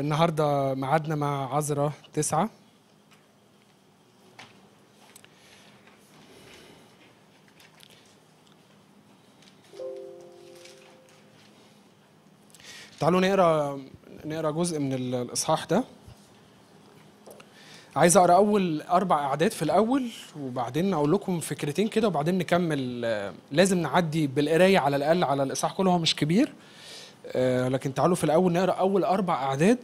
النهارده ميعادنا مع عذراء تسعة. تعالوا نقرا نقرأ جزء من ال- الإصحاح ده. عايز أقرأ أول أربع أعداد في الأول وبعدين أقول لكم فكرتين كده وبعدين نكمل آه، لازم نعدي بالقراية على الأقل على الإصحاح كله هو مش كبير. لكن تعالوا في الأول نقرأ أول أربع أعداد.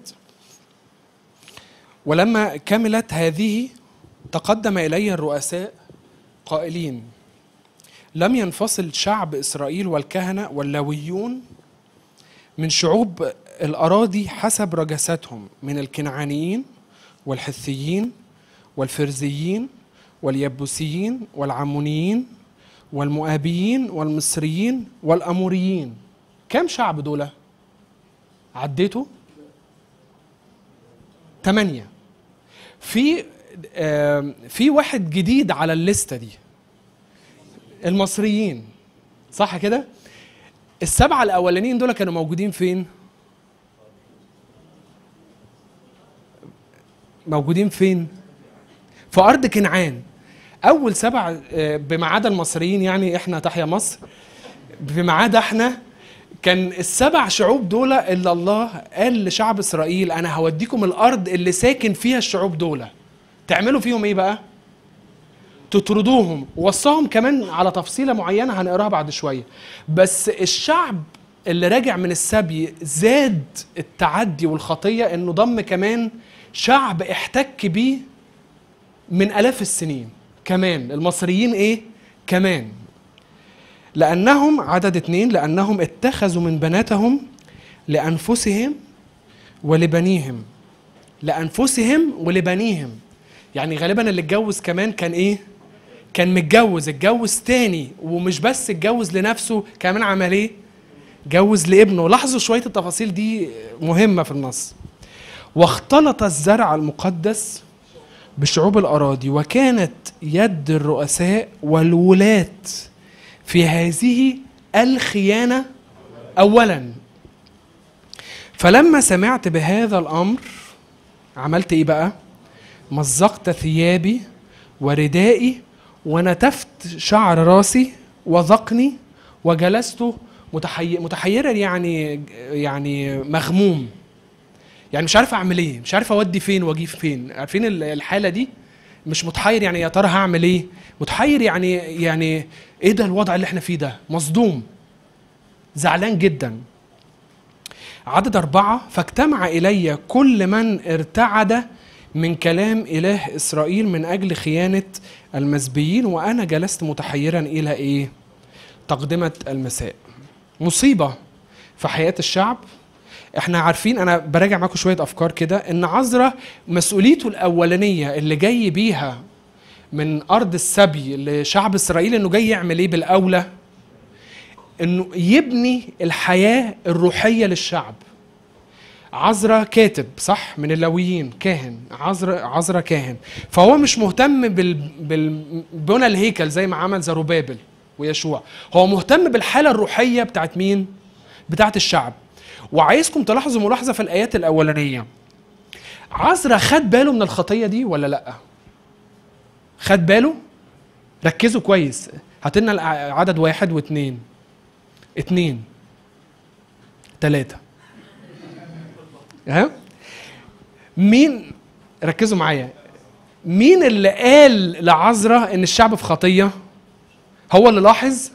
ولما كملت هذه تقدم إلي الرؤساء قائلين لم ينفصل شعب إسرائيل والكهنة واللاويون من شعوب الأراضي حسب رجستهم من الكنعانيين والحثيين والفرزيين واليبوسيين والعمونيين والمؤابيين والمصريين والأموريين. كم شعب دول؟ عديته؟ ثمانية في في واحد جديد على الليستة دي. المصريين. صح كده؟ السبعة الأولانيين دول كانوا موجودين فين؟ موجودين فين؟ في أرض كنعان. أول سبع آه، بما عدا المصريين يعني إحنا تحيا مصر بما عدا إحنا كان السبع شعوب دول اللي الله قال لشعب إسرائيل أنا هوديكم الأرض اللي ساكن فيها الشعوب دول. تعملوا فيهم إيه بقى؟ تطردوهم. وصاهم كمان على تفصيلة معينة هنقراها بعد شوية. بس الشعب اللي راجع من السبي زاد التعدي والخطية إنه ضم كمان شعب احتك بيه من آلاف السنين. كمان المصريين إيه؟ كمان. لأنهم عدد اتنين لأنهم اتخذوا من بناتهم لأنفسهم ولبنيهم. لأنفسهم ولبنيهم. يعني غالبا اللي اتجوز كمان كان إيه؟ كان متجوز اتجوز تاني ومش بس اتجوز لنفسه كمان عمل إيه؟ جوز لابنه. لاحظوا شوية التفاصيل دي مهمة في النص. واختلط الزرع المقدس بشعوب الأراضي وكانت يد الرؤساء والولاة. في هذه الخيانة اولا. فلما سمعت بهذا الأمر عملت إيه بقى؟ مزقت ثيابي وردائي ونتفت شعر راسي وذقني وجلست متحي... متحيرا يعني يعني مغموم. يعني مش عارف أعمل إيه مش عارف أودي فين واجيب فين. عارفين ال- الحالة دي؟ مش متحير يعني يا ترى هعمل إيه؟ متحير يعني يعني إيه ده الوضع اللي إحنا فيه ده؟ مصدوم. زعلان جدا. عدد أربعة فاجتمع إلي كل من ارتعد من كلام إله إسرائيل من أجل خيانة المسبيين وأنا جلست متحيرا إلى إيه؟ تقدمة المساء. مصيبة في حياة الشعب. إحنا عارفين أنا براجع معاكم شوية أفكار كده إن عذرا مسؤوليته الأولانية اللي جاي بيها من أرض السبي لشعب إسرائيل إنه جاي يعمل إيه بالأولى؟ إنه يبني الحياة الروحية للشعب. عذرا كاتب صح؟ من اللاويين كاهن عذرا عذرا كاهن. فهو مش مهتم بال بالبنى الهيكل زي ما عمل زروبابل ويشوع. هو مهتم بالحالة الروحية بتاعت مين؟ بتاعت الشعب. وعايزكم تلاحظوا ملاحظة في الآيات الأولانية. عذرا خد باله من الخطية دي ولا لأ؟ خد باله؟ ركزوا كويس. هاتلنا الع- عدد واحد واثنين اتنين. تلاتة. ها؟ مين ركزوا معايا. مين اللي قال لعذرا إن الشعب في خطية؟ هو اللي لاحظ؟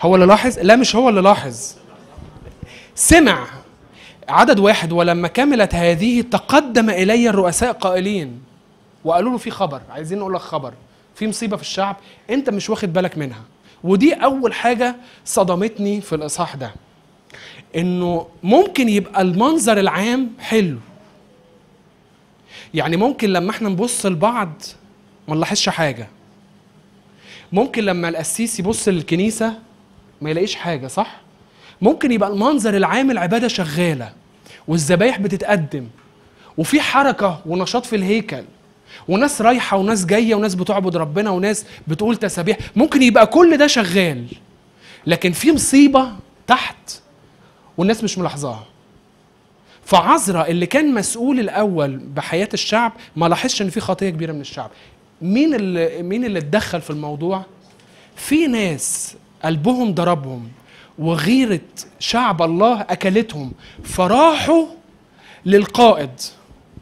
هو اللي لاحظ؟ لا مش هو اللي لاحظ. سمع عدد واحد ولما كملت هذه تقدم إلي الرؤساء قائلين وقالوا له في خبر عايزين نقول لك خبر في مصيبة في الشعب أنت مش واخد بالك منها. ودي أول حاجة صدمتني في الاصحاح ده إنه ممكن يبقى المنظر العام حلو. يعني ممكن لما إحنا نبص لبعض ما نلاحظش حاجة. ممكن لما القسيس يبص للكنيسة ما يلاقيش حاجة صح؟ ممكن يبقى المنظر العام العبادة شغالة والذبايح بتتقدم وفي حركة ونشاط في الهيكل وناس رايحة وناس جاية وناس بتعبد ربنا وناس بتقول تسابيح ممكن يبقى كل ده شغال لكن في مصيبة تحت والناس مش ملاحظاها. فعزرا اللي كان مسؤول الأول بحياة الشعب ما لاحظش إن في خطية كبيرة من الشعب. مين اللي مين اللي اتدخل في الموضوع؟ في ناس قلبهم ضربهم وغيرة شعب الله أكلتهم. فراحوا للقائد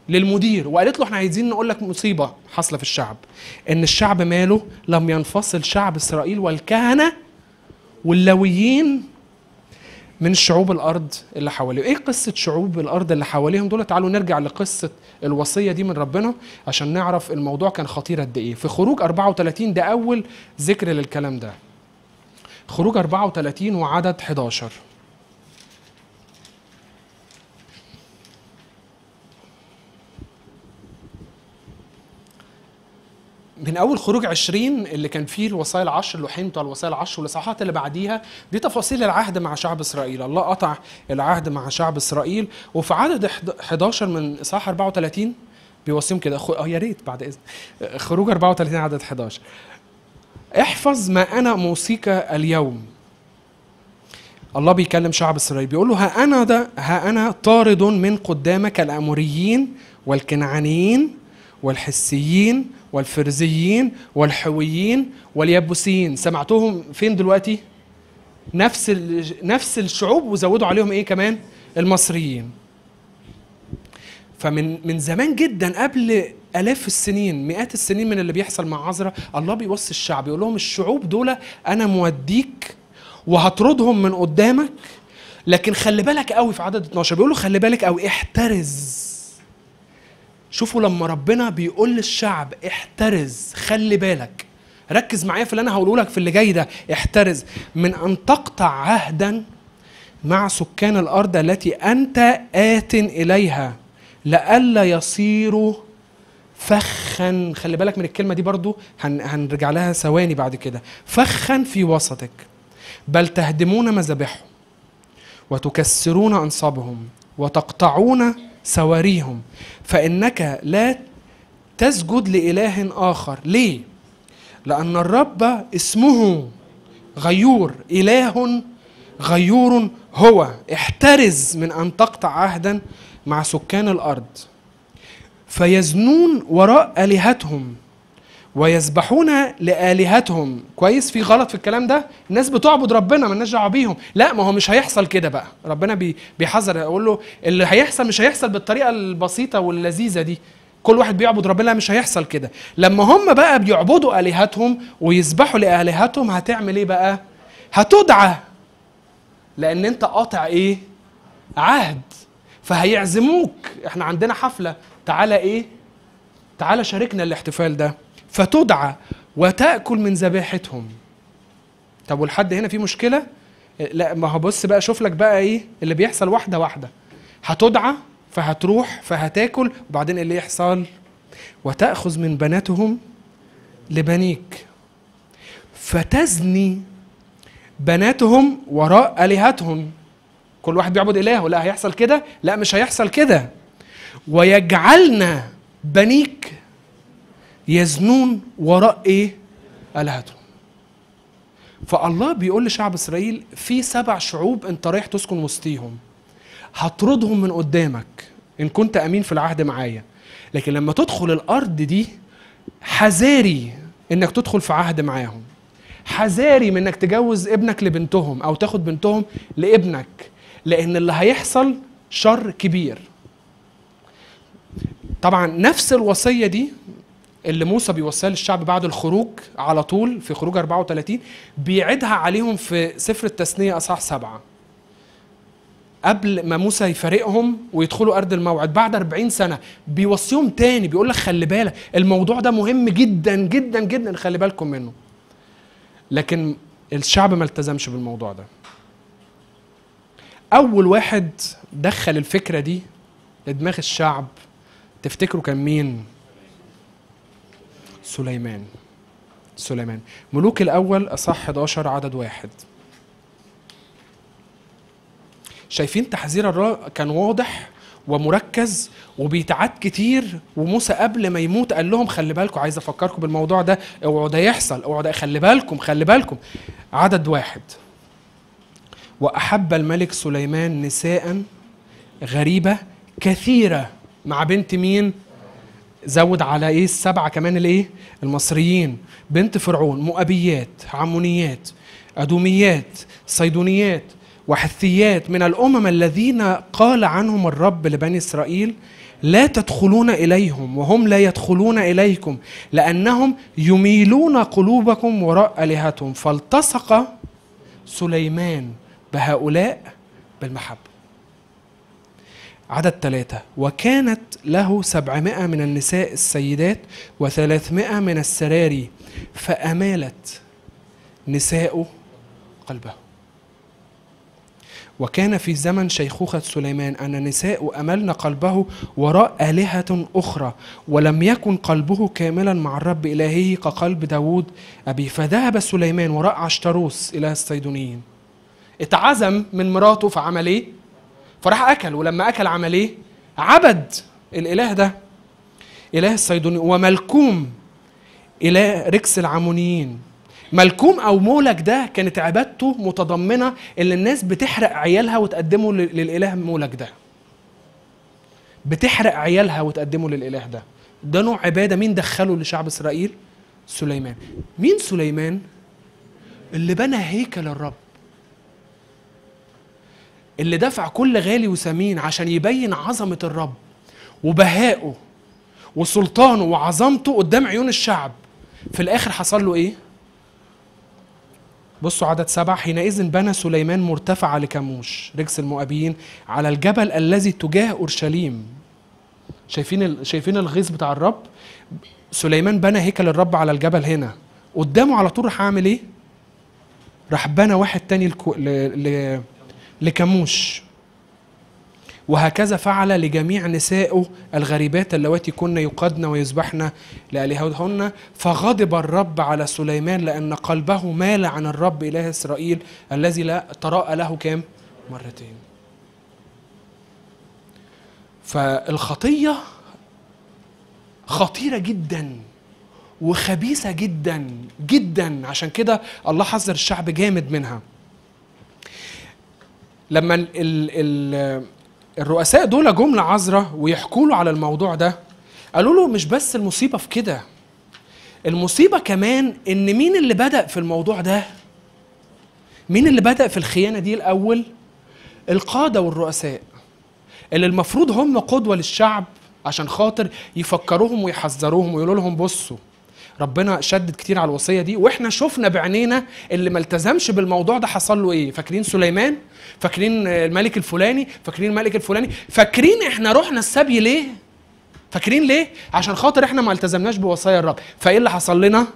للمدير وقالت له إحنا عايزين نقول لك مصيبة حاصلة في الشعب إن الشعب ماله لم ينفصل شعب إسرائيل والكهنة واللويين من شعوب الأرض اللي حواليه إيه قصة شعوب الأرض اللي حواليهم دول؟ تعالوا نرجع لقصة الوصية دي من ربنا عشان نعرف الموضوع كان خطير قد إيه. في خروج 34 ده أول ذكر للكلام ده. خروج 34 وعدد 11 من أول خروج 20 اللي كان فيه الوصايا العشر اللوحين بتوع الوصايا العشر والاصحاحات اللي بعديها دي تفاصيل العهد مع شعب إسرائيل. الله قطع العهد مع شعب إسرائيل. وفي عدد 11 من اصحاح 34 بيوصيهم كده يا ريت بعد إذن خروج 34 عدد 11 احفظ ما أنا موصيك اليوم. الله بيكلم شعب إسرائيل بيقول له ها أنا ده ها أنا طارد من قدامك الأموريين والكنعانيين والحسيين والفرزيين والحويين واليبوسيين سمعتهم فين دلوقتي؟ نفس نفس الشعوب وزودوا عليهم إيه كمان؟ المصريين. فمن من زمان جدا قبل آلاف السنين مئات السنين من اللي بيحصل مع عذرا الله بيوصي الشعب يقول لهم الشعوب دول أنا موديك وهطردهم من قدامك لكن خلي بالك قوي في عدد 12 بيقول له خلي بالك قوي احترز. شوفوا لما ربنا بيقول للشعب احترز خلي بالك. ركز معايا في اللي أنا هقوله لك في اللي جاي ده احترز. من أن تقطع عهدا مع سكان الأرض التي أنت آت إليها. لئلا يصيروا فخا. خلي بالك من الكلمة دي برضو هن هنرجع لها ثواني بعد كده. فخا في وسطك بل تهدمون مذابحهم وتكسرون أنصابهم وتقطعون سواريهم. فإنك لا تسجد لإله آخر. ليه؟ لأن الرب اسمه غيور إله غيور هو. احترز من أن تقطع عهدا مع سكان الأرض فيزنون وراء آلهتهم ويسبحون لآلهتهم. كويس؟ في غلط في الكلام ده؟ الناس بتعبد ربنا مالناش دعوة بيهم. لا ما هو مش هيحصل كده بقى. ربنا بي بيحذر. يقول له اللي هيحصل مش هيحصل بالطريقة البسيطة واللذيذة دي. كل واحد بيعبد ربنا مش هيحصل كده. لما هم بقى بيعبدوا آلهتهم ويسبحوا لآلهتهم هتعمل إيه بقى؟ هتدعى. لأن أنت قاطع إيه؟ عهد. فهيعزموك. إحنا عندنا حفلة. تعالى إيه؟ تعالى شاركنا الاحتفال ده. فتدعى وتأكل من ذبائحتهم طب والحد هنا في مشكلة؟ لا ما هو بص بقى شوف لك بقى إيه اللي بيحصل واحدة واحدة. هتدعى فهتروح فهتاكل وبعدين اللي يحصل؟ وتأخذ من بناتهم لبنيك. فتزني بناتهم وراء آلهتهم. كل واحد بيعبد إله لا هيحصل كده؟ لا مش هيحصل كده. ويجعلنا بنيك يزنون وراء إيه؟ آلهتهم. فالله بيقول لشعب إسرائيل في سبع شعوب أنت رايح تسكن وسطيهم. هطردهم من قدامك إن كنت أمين في العهد معايا. لكن لما تدخل الأرض دي حذاري إنك تدخل في عهد معاهم. حذاري من إنك تجوز ابنك لبنتهم أو تاخد بنتهم لابنك. لأن اللي هيحصل شر كبير. طبعا نفس الوصية دي اللي موسى بيوصيها للشعب بعد الخروج على طول في خروج 34 بيعيدها عليهم في سفر التثنية أصحاح سبعة. قبل ما موسى يفارقهم ويدخلوا أرض الموعد بعد 40 سنة بيوصيهم تاني بيقول لك خلي بالك الموضوع ده مهم جدا جدا جدا خلي بالكم منه. لكن الشعب ما التزمش بالموضوع ده. أول واحد دخل الفكرة دي لدماغ الشعب تفتكروا كان مين؟ سليمان. سليمان. ملوك الأول أصح 11 عدد واحد. شايفين تحذير الله كان واضح ومركز وبيتعاد كتير وموسى قبل ما يموت قال لهم خلي بالكم عايز أفكركم بالموضوع ده اوعوا ده يحصل اوعوا ده خلي بالكم خلي بالكم. عدد واحد. وأحب الملك سليمان نساء غريبة كثيرة مع بنت مين؟ زود على إيه؟ السبعة كمان الإيه؟ المصريين. بنت فرعون مؤبيات عمونيات أدوميات صيدونيات وحثيات من الأمم الذين قال عنهم الرب لبني إسرائيل لا تدخلون إليهم وهم لا يدخلون إليكم لأنهم يميلون قلوبكم وراء آلهتهم فالتصق سليمان بهؤلاء بالمحبة. عدد ثلاثة. وكانت له سبعمائة من النساء السيدات وثلاثمائة من السراري فأمالت نساء قلبه. وكان في زمن شيخوخة سليمان أن نساء أملن قلبه وراء آلهة أخرى ولم يكن قلبه كاملا مع الرب إلهه كقلب داود أبي. فذهب سليمان وراء عشتروس إلى الصيدونيين. اتعزم من مراته فعمل إيه؟ فراح أكل ولما أكل عمل إيه؟ عبد الإله ده إله الصيدوني وملكوم إله ركس العمونيين. ملكوم أو مولك ده كانت عبادته متضمنة اللي الناس بتحرق عيالها وتقدمه لل- للإله مولك ده. بتحرق عيالها وتقدمه للإله ده. ده نوع عبادة مين دخله لشعب إسرائيل؟ سليمان. مين سليمان؟ اللي بنى هيكل الرب. اللي دفع كل غالي وثمين عشان يبين عظمة الرب وبهائه وسلطانه وعظمته قدام عيون الشعب في الآخر حصل له إيه؟ بصوا عدد سبعة حينئذ بنى سليمان مرتفع لكموش رجس المؤابيين على الجبل الذي تجاه أورشليم شايفين. شايفين الغيظ بتاع الرب سليمان بنى هيكل الرب على الجبل هنا قدامه على طول راح عامل إيه راح بنى واحد تاني. ل... ل... لكموش. وهكذا فعل لجميع نسائه الغريبات اللواتي كن يقادن ويذبحن لآلهتهن. فغضب الرب على سليمان لأن قلبه مال عن الرب إله إسرائيل الذي لا تراءى له كام؟ مرتين. فالخطية خطيرة جدا وخبيثة جدا جدا. عشان كده الله حذر الشعب جامد منها. لما ال ال ال الرؤساء دول جم لعذرة ويحكوا له على الموضوع ده قالوا له مش بس المصيبة في كده المصيبة كمان إن مين اللي بدأ في الموضوع ده؟ مين اللي بدأ في الخيانة دي الأول؟ القادة والرؤساء اللي المفروض هم قدوة للشعب عشان خاطر يفكروهم ويحذروهم ويقولوا لهم بصوا ربنا شدد كتير على الوصية دي وإحنا شفنا بعينينا اللي ما التزمش بالموضوع ده حصل له إيه؟ فاكرين سليمان؟ فاكرين الملك الفلاني؟ فاكرين الملك الفلاني؟ فاكرين إحنا رحنا السبي ليه؟ فاكرين ليه؟ عشان خاطر إحنا ما التزمناش بوصايا الرب. فإيه اللي حصل لنا؟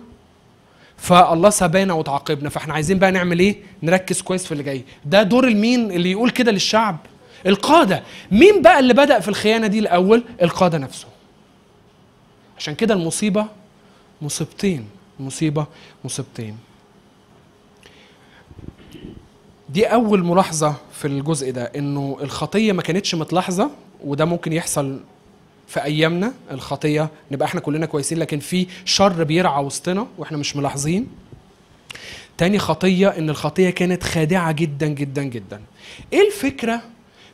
فالله سبانا وتعاقبنا. فإحنا عايزين بقى نعمل إيه؟ نركز كويس في اللي جاي. ده دور المين اللي يقول كده للشعب. القادة. مين بقى اللي بدأ في الخيانة دي الأول؟ القادة نفسه. عشان كده المصيبة مصيبتين مصيبة مصيبتين. دي أول ملاحظة في الجزء ده إنه الخطية ما كانتش متلاحظة وده ممكن يحصل في أيامنا الخطية نبقى إحنا كلنا كويسين لكن في شر بيرعى وسطنا وإحنا مش ملاحظين. تاني خطية إن الخطية كانت خادعة جدا جدا جدا. إيه الفكرة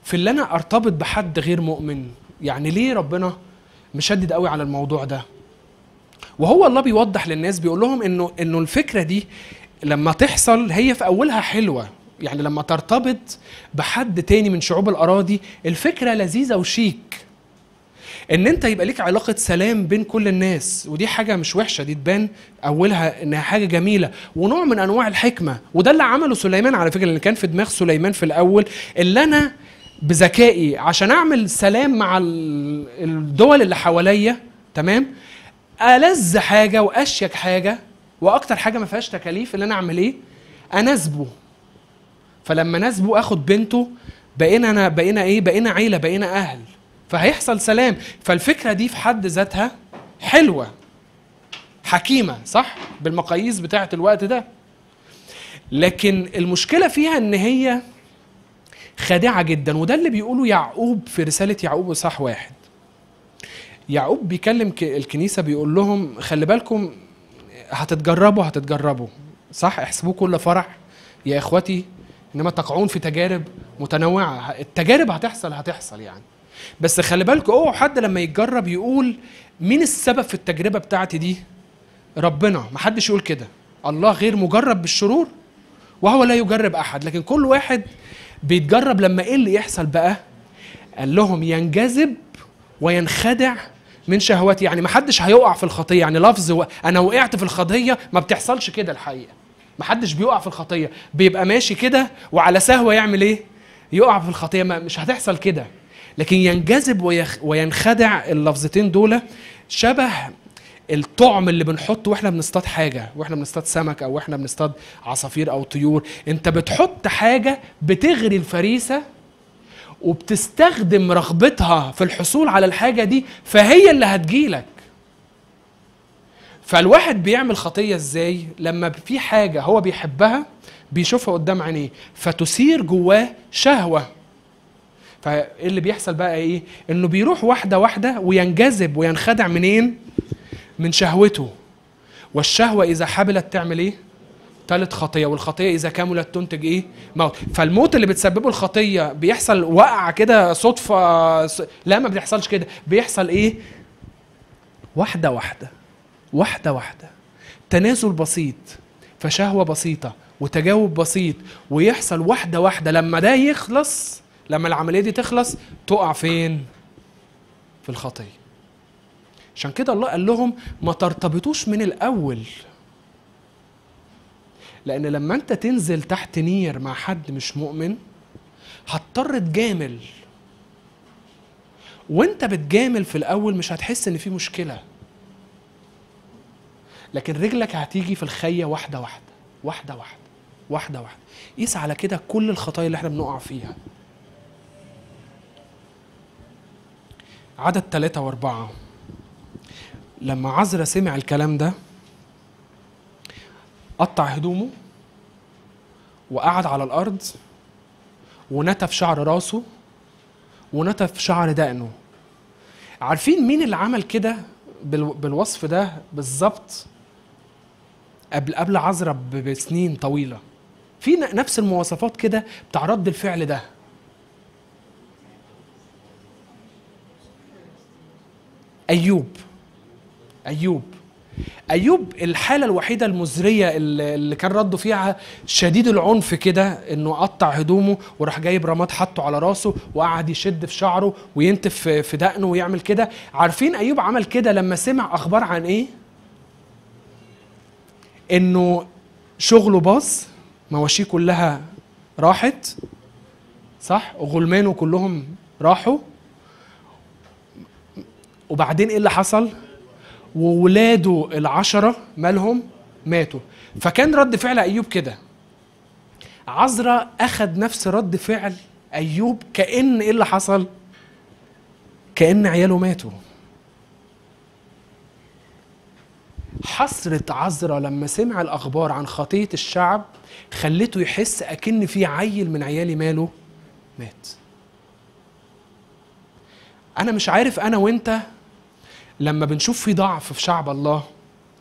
في اللي أنا أرتبط بحد غير مؤمن؟ يعني ليه ربنا مشدد قوي على الموضوع ده؟ وهو الله بيوضح للناس بيقول لهم إنه إنه الفكرة دي لما تحصل هي في أولها حلوة يعني لما ترتبط بحد تاني من شعوب الأراضي الفكرة لذيذة وشيك. إن أنت يبقى ليك علاقة سلام بين كل الناس ودي حاجة مش وحشة دي تبان أولها إنها حاجة جميلة. ونوع من أنواع الحكمة وده اللي عمله سليمان على فكرة اللي كان في دماغ سليمان في الأول اللي أنا بذكائي عشان أعمل سلام مع ال- الدول اللي حواليا تمام؟ ألذ حاجة وأشيك حاجة وأكتر حاجة ما فيهاش تكاليف اللي أنا أعمل إيه؟ اناسبه فلما ناسبه أخد بنته بقينا أنا بقينا إيه؟ بقينا عيلة بقينا أهل. فهيحصل سلام. فالفكرة دي في حد ذاتها حلوة. حكيمة صح؟ بالمقاييس بتاعة الوقت ده. لكن المشكلة فيها إن هي خادعة جدا وده اللي بيقوله يعقوب في رسالة يعقوب اصحاح واحد. يعقوب بيكلم الكنيسة بيقول لهم خلي بالكم هتتجربوا هتتجربوا. صح؟ احسبوه كل فرح. يا إخوتي إنما تقعون في تجارب متنوعة. التجارب هتحصل هتحصل يعني. بس خلي بالكوا اوعوا حد لما يتجرب يقول مين السبب في التجربة بتاعتي دي؟ ربنا. ما حدش يقول كده. الله غير مجرب بالشرور وهو لا يجرب أحد. لكن كل واحد بيتجرب لما إيه اللي يحصل بقى؟ قال لهم ينجذب وينخدع من شهواتي يعني ما حدش هيقع في الخطية. يعني لفظ و... أنا وقعت في الخطية ما بتحصلش كده الحقيقة. ما حدش بيقع في الخطية. بيبقى ماشي كده وعلى سهوة يعمل إيه؟ يقع في الخطية. ما مش هتحصل كده. لكن ينجذب ويخ... وينخدع اللفظتين دول شبه الطعم اللي بنحطه وإحنا بنصطاد حاجة وإحنا بنصطاد سمك أو وإحنا بنصطاد عصافير أو طيور. أنت بتحط حاجة بتغري الفريسة وبتستخدم رغبتها في الحصول على الحاجة دي فهي اللي هتجيلك. فالواحد بيعمل خطية إزاي؟ لما في حاجة هو بيحبها بيشوفها قدام عينيه فتثير جواه شهوة. فإيه اللي بيحصل بقى؟ إيه؟ إنه بيروح واحدة واحدة وينجذب وينخدع منين؟ من شهوته. والشهوة إذا حبلت تعمل إيه؟ تالت خطية والخطية إذا كملت تنتج إيه؟ موت. فالموت اللي بتسببه الخطية بيحصل وقع كده صدفة لا ما بيحصلش كده بيحصل إيه؟ واحدة واحدة واحدة واحدة. تنازل بسيط فشهوة بسيطة وتجاوب بسيط ويحصل واحدة واحدة. لما ده يخلص لما العملية دي تخلص تقع فين؟ في الخطية. عشان كده الله قال لهم ما ترتبطوش من الأول. لأن لما أنت تنزل تحت نير مع حد مش مؤمن هتضطر تجامل. وأنت بتجامل في الأول مش هتحس إن في مشكلة. لكن رجلك هتيجي في الخية واحدة واحدة واحدة واحدة واحدة واحدة. قيس على كده كل الخطايا اللي إحنا بنقع فيها. عدد ثلاثة وأربعة. لما عزرا سمع الكلام ده قطع هدومه وقعد على الأرض ونتف شعر راسه ونتف شعر دقنه. عارفين مين اللي عمل كده بال- بالوصف ده بالظبط؟ قبل قبل ب- بسنين طويلة. في نفس المواصفات كده بتاع رد الفعل ده. أيوب. أيوب. أيوب الحالة الوحيدة المزرية اللي كان رده فيها شديد العنف كده إنه قطع هدومه وراح جايب رماد حطه على راسه وقعد يشد في شعره وينتف في- في دقنه ويعمل كده. عارفين أيوب عمل كده لما سمع أخبار عن إيه؟ إنه شغله باظ مواشيه كلها راحت صح؟ وغلمانه كلهم راحوا. وبعدين إيه اللي حصل؟ وولاده العشرة مالهم ماتوا. فكان رد فعل أيوب كده. عزرا أخد نفس رد فعل أيوب كأن إيه اللي حصل؟ كأن عياله ماتوا. حسرة عزرا لما سمع الأخبار عن خطية الشعب خلته يحس أكن في عيل من عيالي ماله مات. أنا مش عارف أنا وأنت لما بنشوف في ضعف في شعب الله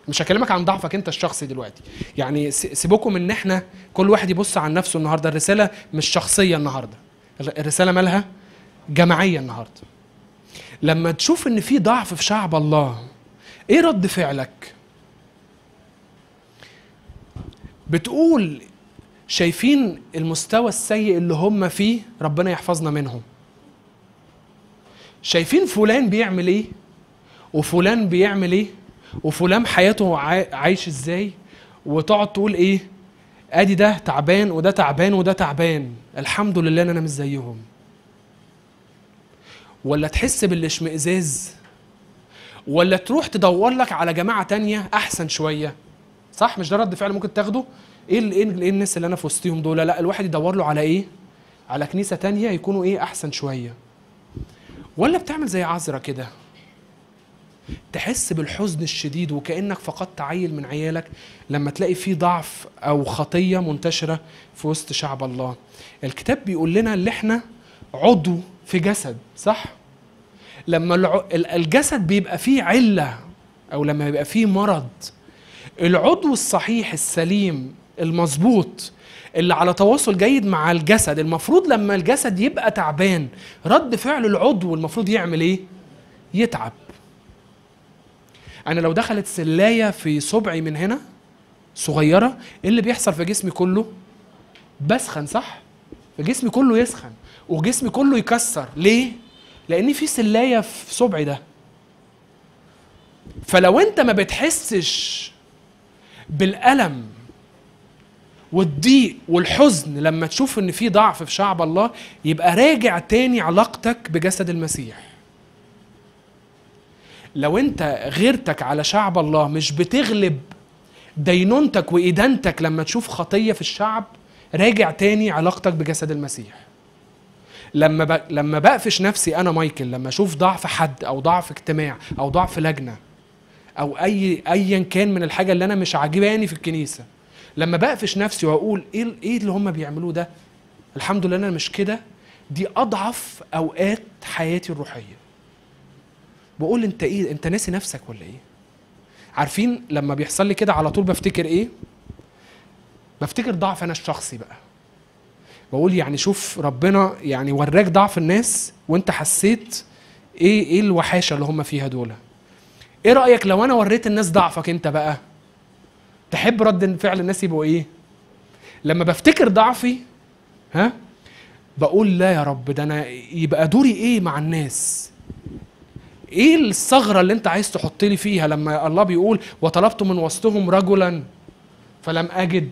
مش هكلمك عن ضعفك انت الشخصي دلوقتي. يعني س- سيبوكم ان إحنا كل واحد يبص عن نفسه النهارده. الرسالة مش شخصية النهارده. الر- الرسالة مالها؟ جماعية النهارده. لما تشوف ان في ضعف في شعب الله إيه رد فعلك؟ بتقول شايفين المستوى السيء اللي هم فيه ربنا يحفظنا منهم. شايفين فلان بيعمل إيه؟ وفلان بيعمل إيه؟ وفلان حياته عاي- عايش إزاي؟ وتقعد تقول إيه؟ أدي ده تعبان وده تعبان وده تعبان. الحمد لله إن أنا مش زيهم. ولا تحس بالاشمئزاز؟ ولا تروح تدور لك على جماعة تانية أحسن شوية؟ صح؟ مش ده رد فعل ممكن تاخده؟ إيه ال- إيه ال- الناس اللي أنا في وسطهم دول؟ لا الواحد يدور له على إيه؟ على كنيسة تانية يكونوا إيه أحسن شوية. ولا بتعمل زي عذرا كده؟ تحس بالحزن الشديد وكأنك فقدت عيل من عيالك لما تلاقي في ضعف أو خطية منتشرة في وسط شعب الله. الكتاب بيقول لنا ان إحنا عضو في جسد صح؟ لما الجسد بيبقى فيه علة أو لما يبقى فيه مرض العضو الصحيح السليم المظبوط اللي على تواصل جيد مع الجسد المفروض لما الجسد يبقى تعبان رد فعل العضو المفروض يعمل إيه؟ يتعب. أنا لو دخلت سلاية في صبعي من هنا صغيرة إيه اللي بيحصل في جسمي كله؟ بسخن صح؟ فجسمي كله يسخن وجسمي كله يكسر. ليه؟ لأن في سلاية في صبعي ده. فلو أنت ما بتحسش بالألم والضيق والحزن لما تشوف إن في ضعف في شعب الله يبقى راجع تاني علاقتك بجسد المسيح. لو انت غيرتك على شعب الله مش بتغلب دينونتك وإدانتك لما تشوف خطية في الشعب راجع تاني علاقتك بجسد المسيح. لما. لما بقفش نفسي أنا مايكل لما أشوف ضعف حد أو ضعف اجتماع أو ضعف لجنة أو اي ايا كان من الحاجة اللي أنا مش عاجباني في الكنيسة لما بقفش نفسي وأقول إيه إيه اللي هم بيعملوه ده؟ الحمد لله أنا مش كده. دي أضعف أوقات حياتي الروحية. بقول انت إيه انت ناسي نفسك ولا إيه؟ عارفين لما بيحصل لي كده على طول بفتكر إيه؟ بفتكر ضعف أنا الشخصي بقى. بقول يعني شوف ربنا يعني وراك ضعف الناس وانت حسيت إيه إيه الوحاشة اللي هم فيها دول. إيه رأيك لو أنا وريت الناس ضعفك انت بقى؟ تحب رد فعل الناس يبقوا إيه؟ لما بفتكر ضعفي ها؟ بقول لا يا رب ده أنا يبقى دوري إيه مع الناس؟ إيه الثغرة اللي انت عايز تحط لي فيها لما الله بيقول وطلبت من وسطهم رجلا فلم أجد؟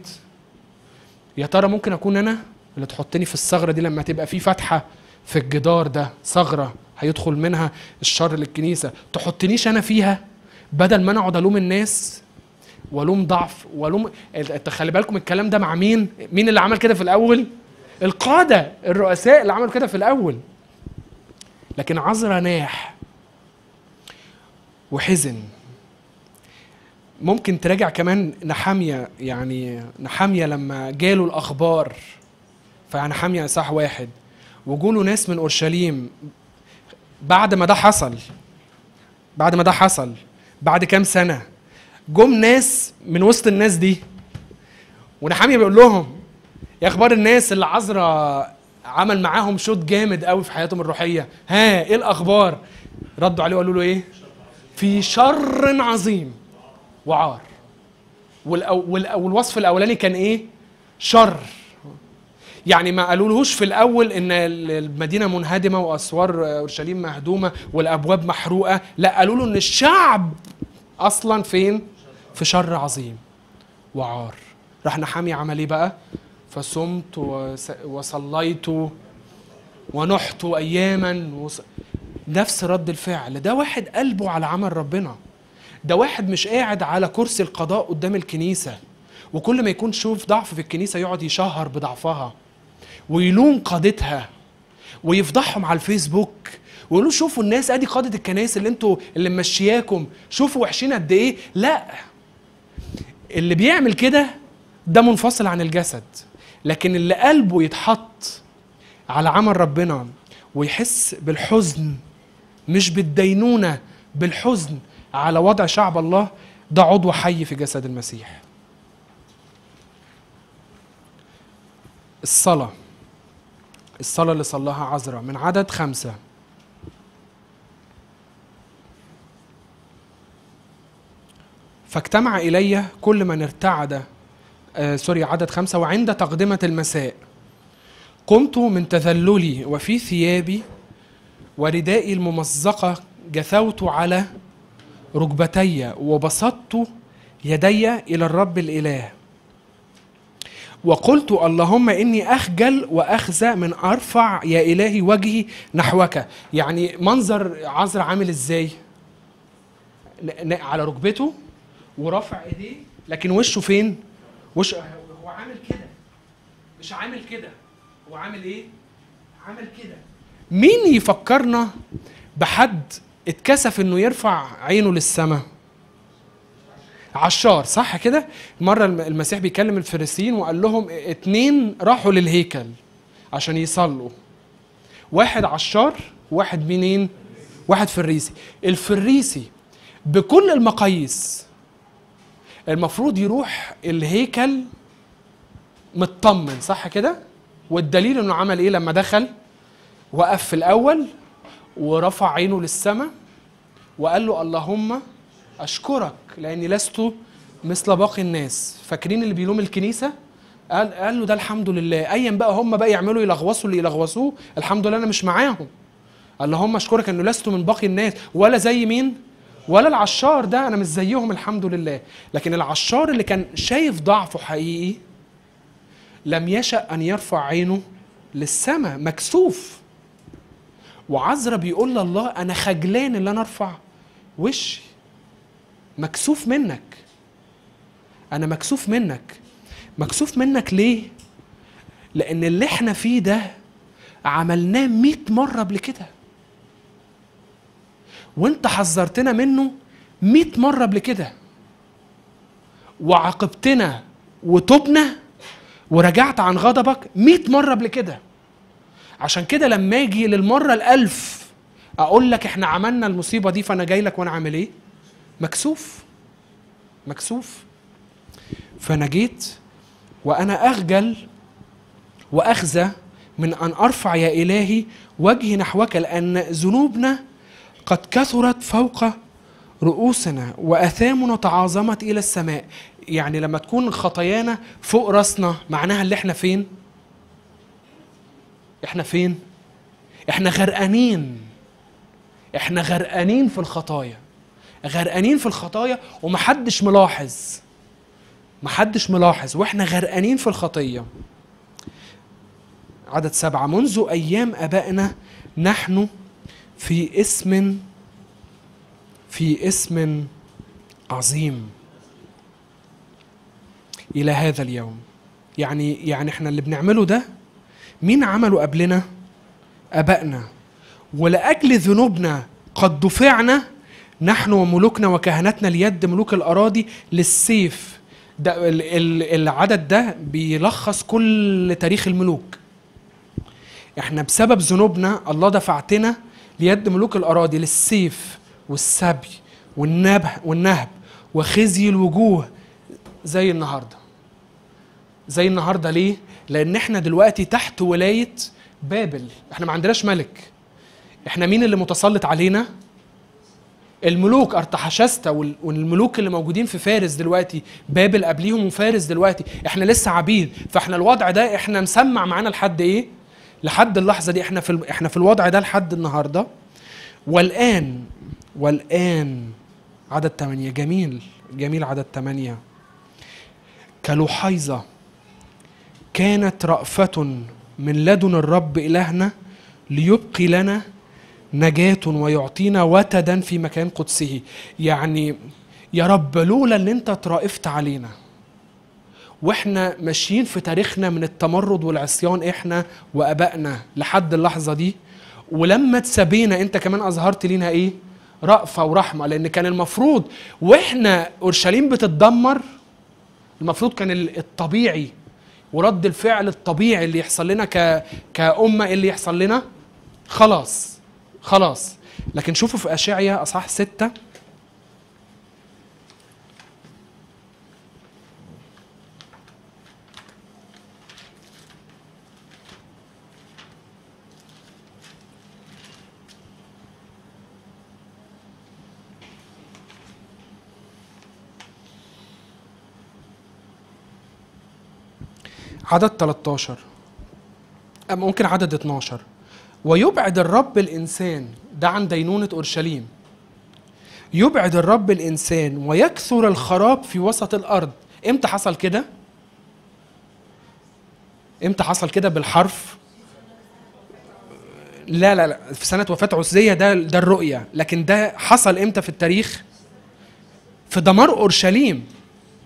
يا ترى ممكن أكون أنا اللي تحطني في الثغرة دي لما تبقى في فتحة في الجدار ده ثغرة هيدخل منها الشر للكنيسة؟ تحطنيش أنا فيها بدل ما أنا أقعد ألوم الناس وألوم ضعف وألوم خلي بالكم الكلام ده مع مين؟ مين اللي عمل كده في الأول؟ القادة الرؤساء اللي عملوا كده في الأول. لكن عذرا ناح وحزن. ممكن تراجع كمان نحامية يعني نحامية لما جاله الأخبار. فنحامية صح واحد. وجوله ناس من أورشليم. بعد ما ده حصل بعد ما ده حصل بعد كام سنة جم ناس من وسط الناس دي. ونحامية بيقول لهم يا أخبار الناس اللي عذرا عمل معاهم شوط جامد قوي في حياتهم الروحية. ها إيه الأخبار؟ ردوا عليه وقالوا له إيه؟ في شر عظيم. وعار. والوصف الأولاني كان إيه؟ شر. يعني ما قالولهوش في الأول إن ال- المدينة منهدمة وأسوار أورشليم مهدومة والأبواب محروقة. لا قالوا له إن الشعب أصلا فين؟ في شر عظيم. وعار. راح نحامي عمل إيه بقى. فصمت وصليت ونحت اياما وص... نفس رد الفعل. ده واحد قلبه على عمل ربنا. ده واحد مش قاعد على كرسي القضاء قدام الكنيسة. وكل ما يكون شوف ضعف في الكنيسة يقعد يشهر بضعفها. ويلوم قادتها. ويفضحهم على الفيسبوك. ويقولوا شوفوا الناس أدي قادة الكنائس اللي أنتوا اللي ممشياكم. شوفوا وحشين قد إيه. لا. اللي بيعمل كده ده منفصل عن الجسد. لكن اللي قلبه يتحط على عمل ربنا ويحس بالحزن مش بالدينونة بالحزن على وضع شعب الله ده عضو حي في جسد المسيح. الصلاة الصلاة اللي صلاها عذرا من عدد خمسة. فاجتمع إلي كل من ارتعد آه سوري عدد خمسة وعند تقدمة المساء قمت من تذللي وفي ثيابي وردائي الممزقة جثوت على ركبتي وبسطت يدي إلى الرب الإله. وقلت اللهم إني أخجل وأخزى من أرفع يا إلهي وجهي نحوك. يعني منظر عذر عامل إزاي؟ على ركبته ورافع إيديه. لكن وشه فين؟ وشه هو عامل كده. مش عامل كده. هو عامل إيه؟ عامل كده. مين يفكرنا بحد اتكسف إنه يرفع عينه للسماء؟ عشار صح كده؟ مرة الم- المسيح بيكلم الفريسيين وقال لهم اتنين راحوا للهيكل عشان يصلوا. واحد عشار واحد منين؟ واحد فريسي. الفريسي بكل المقاييس المفروض يروح الهيكل مطمن صح كده؟ والدليل إنه عمل إيه لما دخل؟ وقف في الأول ورفع عينه للسماء وقال له اللهم أشكرك لأني لست مثل باقي الناس. فاكرين اللي بيلوم الكنيسة؟ قال قال له ده الحمد لله. ايا بقى هم بقى يعملوا يلغوصوا اللي يلغوصوه الحمد لله أنا مش معاهم. اللهم أشكرك أنه لست من باقي الناس ولا زي مين؟ ولا العشار ده أنا مش زيهم الحمد لله. لكن العشار اللي كان شايف ضعفه حقيقي لم يشأ أن يرفع عينه للسماء مكسوف. وعزرا بيقول لله أنا خجلان إن أنا أرفع وشي. مكسوف منك. أنا مكسوف منك. مكسوف منك ليه؟ لأن اللي إحنا فيه ده عملناه مئة مرة قبل كده. وأنت حذرتنا منه مئة مرة قبل كده. وعاقبتنا وتبنا ورجعت عن غضبك مئة مرة قبل كده. عشان كده لما أجي للمرة الألف أقول لك إحنا عملنا المصيبة دي فأنا جاي لك وأنا عامل إيه؟ مكسوف. مكسوف. فأنا جيت وأنا أخجل وأخزى من أن أرفع يا إلهي وجهي نحوك لأن ذنوبنا قد كثرت فوق رؤوسنا وأثامنا تعاظمت إلى السماء. يعني لما تكون خطايانا فوق راسنا معناها اللي إحنا فين؟ إحنا فين؟ إحنا غرقانين. إحنا غرقانين في الخطايا. غرقانين في الخطايا ومحدش ملاحظ. محدش ملاحظ وإحنا غرقانين في الخطية. عدد سبعة. منذ أيام أبائنا نحن في اسم في اسم عظيم. إلى هذا اليوم. يعني يعني إحنا اللي بنعمله ده مين عمله قبلنا؟ أبائنا. ولأجل ذنوبنا قد دفعنا نحن وملوكنا وكهنتنا ليد ملوك الأراضي للسيف. ده ال- ال- العدد ده بيلخص كل تاريخ الملوك. إحنا بسبب ذنوبنا الله دفعتنا ليد ملوك الأراضي للسيف والسبي والنبه والنهب وخزي الوجوه. زي النهارده. زي النهارده ليه؟ لأن إحنا دلوقتي تحت ولاية بابل. إحنا ما عندناش ملك. إحنا مين اللي متسلط علينا؟ الملوك. ارتحشستا وال- والملوك اللي موجودين في فارس دلوقتي. بابل قبليهم وفارس دلوقتي. إحنا لسه عبيد. فإحنا الوضع ده إحنا مسمع معانا لحد إيه؟ لحد اللحظة دي. إحنا في إحنا في الوضع ده لحد النهارده. والآن والآن عدد ثمانية جميل. جميل عدد ثمانية كلحيظة كانت رأفة من لدن الرب إلهنا ليبقي لنا نجاة ويعطينا وتدا في مكان قدسه. يعني يا رب لولا إن أنت اترأفت علينا وإحنا ماشيين في تاريخنا من التمرد والعصيان إحنا وآبائنا لحد اللحظة دي ولما اتسبينا أنت كمان أظهرت لينا إيه؟ رأفة ورحمة لأن كان المفروض وإحنا أورشليم بتتدمر المفروض كان ال- الطبيعي ورد الفعل الطبيعي اللي يحصل لنا ك... كأمة اللي يحصل لنا خلاص خلاص. لكن شوفوا في أشعيا أصحاح ستة عدد 13 أم ممكن عدد 12 ويبعد الرب الإنسان ده عن دينونة أورشليم. يبعد الرب الإنسان ويكثر الخراب في وسط الأرض. إمتى حصل كده؟ إمتى حصل كده بالحرف؟ لا لا لا في سنة وفاة عزية ده ده الرؤية. لكن ده حصل إمتى في التاريخ؟ في دمار أورشليم.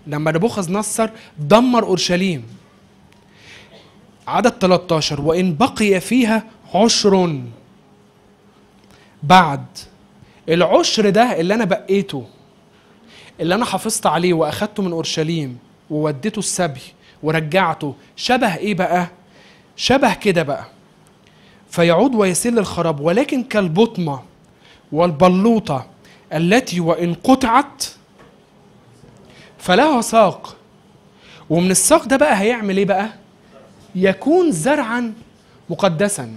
لما نبوخذ نصر دمر أورشليم. عدد 13 وإن بقي فيها عشر بعد العشر ده اللي أنا بقيته اللي أنا حافظت عليه وأخدته من أورشليم ووديته السبي ورجعته شبه إيه بقى؟ شبه كده بقى. فيعود ويسل الخراب ولكن كالبطمة والبلوطة التي وإن قطعت فلها ساق. ومن الساق ده بقى هيعمل إيه بقى؟ يكون زرعا مقدسا.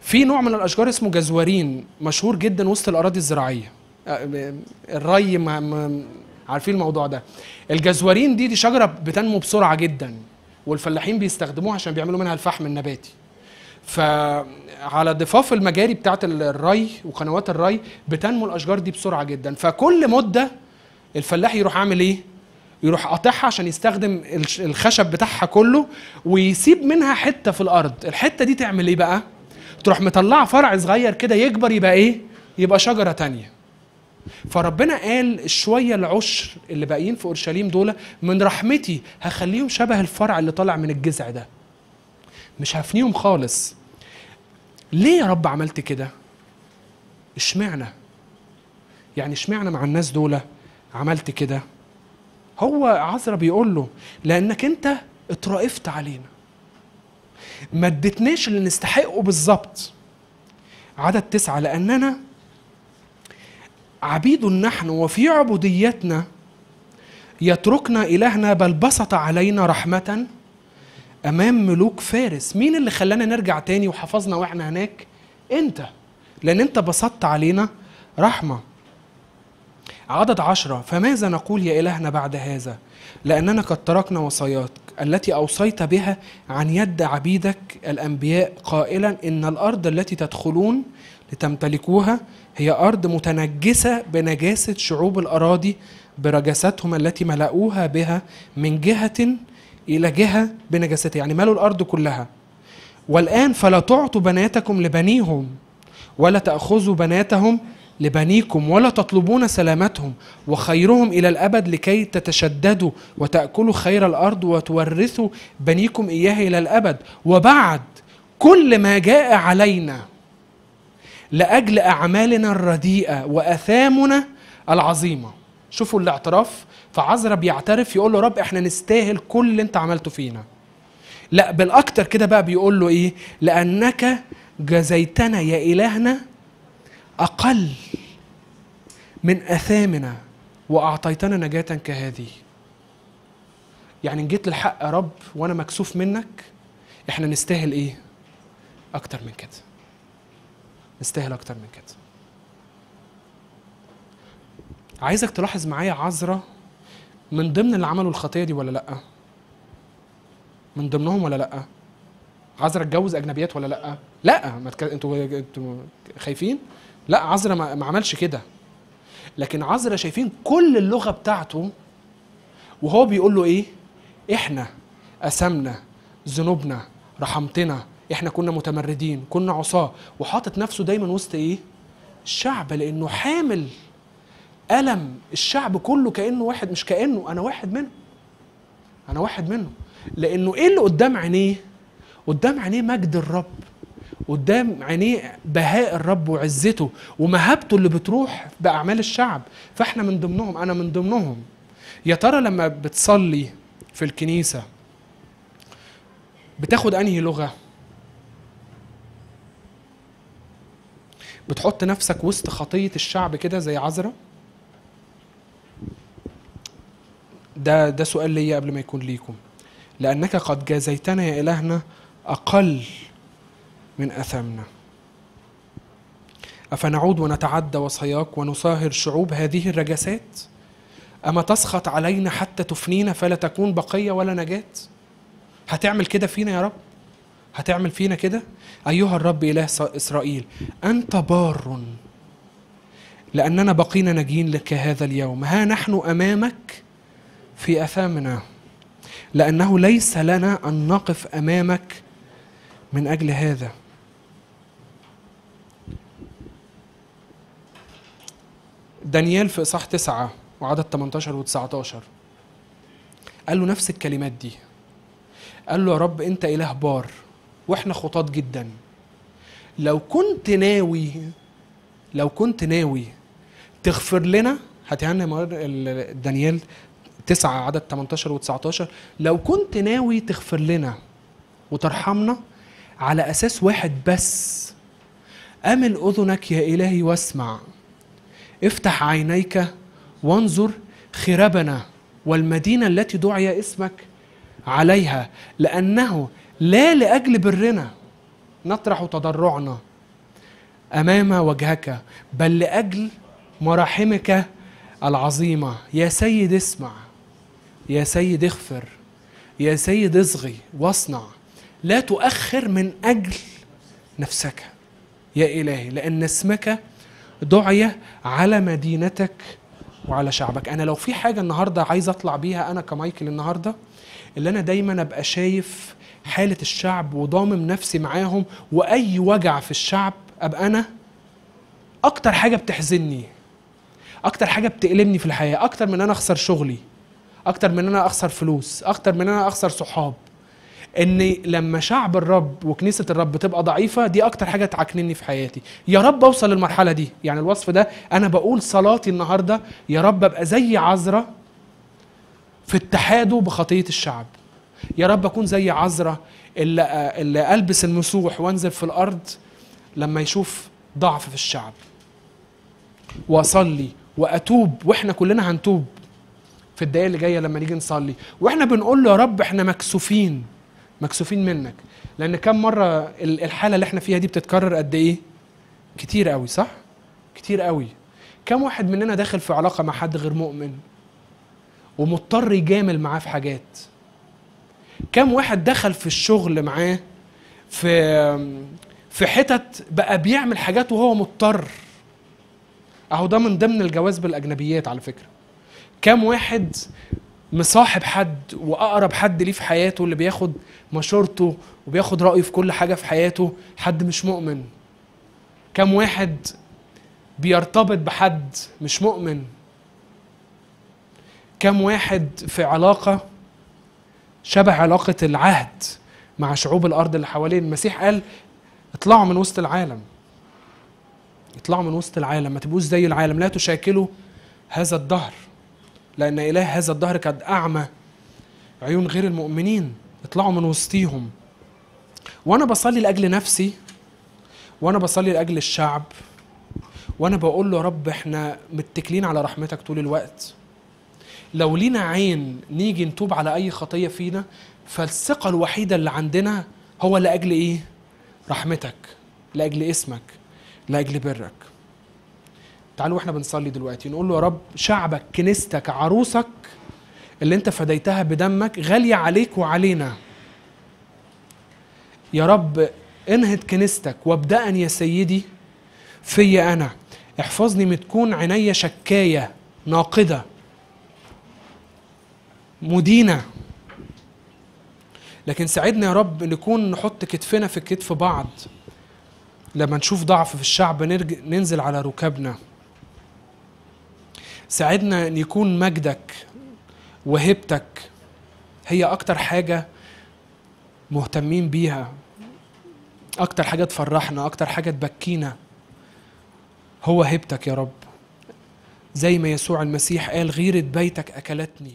في نوع من الأشجار اسمه جزورين مشهور جدا وسط الأراضي الزراعية. آه، الري ما عارفين الموضوع ده. الجزورين دي دي شجرة بتنمو بسرعة جدا والفلاحين بيستخدموها عشان بيعملوا منها الفحم النباتي. فعلى ضفاف المجاري بتاعت الري وقنوات الري بتنمو الأشجار دي بسرعة جدا. فكل مدة الفلاح يروح عامل إيه؟ يروح قاطعها عشان يستخدم الخشب بتاعها كله ويسيب منها حتة في الأرض. الحتة دي تعمل إيه بقى؟ تروح مطلعة فرع صغير كده يكبر يبقى إيه؟ يبقى شجرة تانية. فربنا قال الشويه العشر اللي باقيين في أورشليم دول من رحمتي هخليهم شبه الفرع اللي طالع من الجذع ده. مش هفنيهم خالص. ليه يا رب عملت كده؟ اشمعنى؟ يعني اشمعنى مع الناس دول عملت كده؟ هو عذرا بيقول له لأنك أنت اترأفت علينا. ما اديتناش اللي نستحقه بالظبط. عدد تسعة لأننا عبيد نحن وفي عبوديتنا يتركنا إلهنا بل بسط علينا رحمة أمام ملوك فارس. مين اللي خلانا نرجع تاني وحفظنا وإحنا هناك؟ أنت. لأن أنت بسطت علينا رحمة. عدد عشرة فماذا نقول يا إلهنا بعد هذا؟ لأننا قد تركنا وصاياك التي أوصيت بها عن يد عبيدك الأنبياء قائلا إن الأرض التي تدخلون لتمتلكوها هي أرض متنجسة بنجاسة شعوب الأراضي برجستهم التي ملأوها بها من جهة إلى جهة بنجاستها يعني ملوا الأرض كلها. والآن فلا تعطوا بناتكم لبنيهم ولا تأخذوا بناتهم لبنيكم ولا تطلبون سلامتهم وخيرهم إلى الأبد لكي تتشددوا وتأكلوا خير الأرض وتورثوا بنيكم إياه إلى الأبد. وبعد كل ما جاء علينا لأجل أعمالنا الرديئة وأثامنا العظيمة. شوفوا الاعتراف فعزرا بيعترف يقول له رب إحنا نستاهل كل اللي أنت عملته فينا. لا بالأكتر كده بقى بيقول له إيه؟ لأنك جزيتنا يا إلهنا أقل من آثامنا وأعطيتنا نجاة كهذه. يعني إن جيت للحق يا رب وأنا مكسوف منك إحنا نستاهل إيه؟ أكتر من كده. نستاهل أكتر من كده. عايزك تلاحظ معايا عذرة من ضمن اللي عملوا الخطية دي ولا لأ؟ من ضمنهم ولا لأ؟ عذرا اتجوز أجنبيات ولا لأ؟ لأ. ما تك... أنتوا أنتوا خايفين؟ لا عذرا ما... عملش كده. لكن عذرا شايفين كل اللغة بتاعته وهو بيقول له إيه؟ إحنا أسمنا ذنوبنا رحمتنا إحنا كنا متمردين كنا عصاة. وحاطط نفسه دايما وسط إيه؟ الشعب لأنه حامل ألم الشعب كله كأنه واحد مش كأنه أنا واحد منه. أنا واحد منه. لأنه إيه اللي قدام عينيه؟ قدام عينيه مجد الرب. قدام عينيه بهاء الرب وعزته ومهابته اللي بتروح بأعمال الشعب فإحنا من ضمنهم أنا من ضمنهم يا ترى لما بتصلي في الكنيسة بتاخد أنهي لغة؟ بتحط نفسك وسط خطية الشعب كده زي عذرا؟ ده ده سؤال ليا قبل ما يكون ليكم لأنك قد جازيتنا يا إلهنا أقل من أثامنا أفنعود ونتعدى وصاياك ونصاهر شعوب هذه الرجسات أما تسخط علينا حتى تفنينا فلا تكون بقية ولا نجاة؟ هتعمل كده فينا يا رب؟ هتعمل فينا كده؟ أيها الرب إله إسرائيل أنت بار. لأننا بقينا نجين لك هذا اليوم. ها نحن أمامك في أثامنا. لأنه ليس لنا أن نقف أمامك من أجل هذا. دانيال في إصحاح تسعة وعدد 18 و 19 قال له نفس الكلمات دي. قال له يا رب أنت إله بار وإحنا خطاط جدا. لو كنت ناوي لو كنت ناوي تغفر لنا هتهنى دانيال 9 عدد 18 و 19 لو كنت ناوي تغفر لنا وترحمنا على أساس واحد بس أمل أذنك يا إلهي واسمع. افتح عينيك وانظر خربنا والمدينة التي دعي اسمك عليها لأنه لا لأجل برنا نطرح تضرعنا أمام وجهك بل لأجل مراحمك العظيمة. يا سيد اسمع يا سيد اغفر يا سيد اصغي واصنع. لا تؤخر من أجل نفسك يا إلهي لأن اسمك دعي على مدينتك وعلى شعبك. أنا لو في حاجة النهاردة عايز أطلع بيها أنا كمايكل النهاردة اللي أنا دايما أبقى شايف حالة الشعب وضامم نفسي معاهم وأي وجع في الشعب أبقى أنا أكتر حاجة بتحزني أكتر حاجة بتألمني في الحياة أكتر من أنا أخسر شغلي أكتر من أنا أخسر فلوس أكتر من أنا أخسر صحاب. إن لما شعب الرب وكنيسة الرب تبقى ضعيفة دي أكتر حاجة تعكنني في حياتي. يا رب أوصل للمرحلة دي. يعني الوصف ده أنا بقول صلاتي النهارده يا رب أبقى زي عذرا في اتحاده بخطية الشعب. يا رب أكون زي عذرا اللي, اللي ألبس المسوح وأنزل في الأرض لما يشوف ضعف في الشعب. وأصلي وأتوب وإحنا كلنا هنتوب في الدقايق اللي جاية لما نيجي نصلي. وإحنا بنقول له يا رب إحنا مكسوفين. مكسوفين منك. لأن كم مرة الحالة اللي إحنا فيها دي بتتكرر قد إيه؟ كتير قوي صح؟ كتير قوي. كم واحد مننا داخل في علاقة مع حد غير مؤمن ومضطر يجامل معاه في حاجات؟ كم واحد دخل في الشغل معاه في في حتت بقى بيعمل حاجات وهو مضطر؟ أهو ده من ضمن الجواز بالأجنبيات على فكرة. كم واحد مصاحب حد وأقرب حد ليه في حياته اللي بياخد مشورته وبياخد رأيه في كل حاجة في حياته حد مش مؤمن. كم واحد بيرتبط بحد مش مؤمن. كم واحد في علاقة شبه علاقة العهد مع شعوب الأرض اللي حوالين المسيح قال اطلعوا من وسط العالم. اطلعوا من وسط العالم. ما تبقوش زي العالم. لا تشاكلوا هذا الدهر. لأن إله هذا الدهر قد أعمى عيون غير المؤمنين اطلعوا من وسطيهم. وأنا بصلي لأجل نفسي وأنا بصلي لأجل الشعب وأنا بقول له رب إحنا متكلين على رحمتك طول الوقت. لو لينا عين نيجي نتوب على أي خطية فينا فالثقة الوحيدة اللي عندنا هو لأجل إيه؟ رحمتك لأجل اسمك لأجل برك. تعالوا إحنا بنصلي دلوقتي نقول له يا رب شعبك كنيستك عروسك اللي انت فديتها بدمك غالية عليك وعلينا. يا رب انهد كنيستك وابدأ يا سيدي في أنا. احفظني من تكون عينيا شكاية ناقدة مدينة. لكن ساعدنا يا رب نكون نحط كتفنا في كتف بعض. لما نشوف ضعف في الشعب ننزل على ركابنا ساعدنا إن يكون مجدك وهبتك هي أكتر حاجة مهتمين بيها. أكتر حاجة تفرحنا أكتر حاجة تبكينا هو هبتك يا رب. زي ما يسوع المسيح قال غيرة بيتك أكلتني.